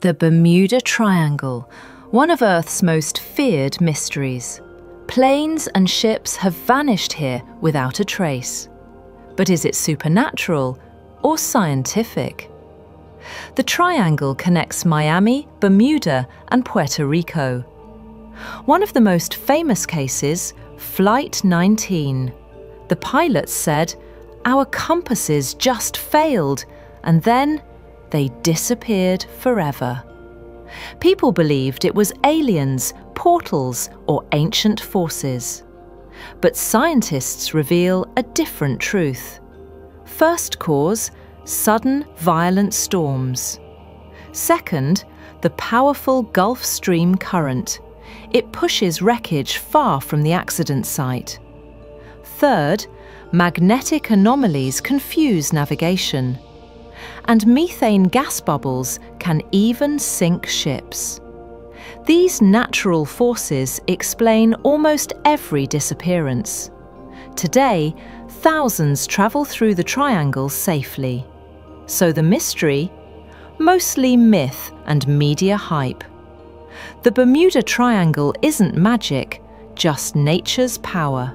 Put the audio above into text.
The Bermuda Triangle, one of Earth's most feared mysteries. Planes and ships have vanished here without a trace. But is it supernatural or scientific? The triangle connects Miami, Bermuda, and Puerto Rico. One of the most famous cases, Flight 19. The pilots said, Our compasses just failed, and then they disappeared forever. People believed it was aliens, portals, or ancient forces. But scientists reveal a different truth. First cause sudden violent storms. Second, the powerful Gulf Stream current. It pushes wreckage far from the accident site. Third, magnetic anomalies confuse navigation and methane gas bubbles can even sink ships. These natural forces explain almost every disappearance. Today, thousands travel through the triangle safely. So the mystery? Mostly myth and media hype. The Bermuda Triangle isn't magic, just nature's power.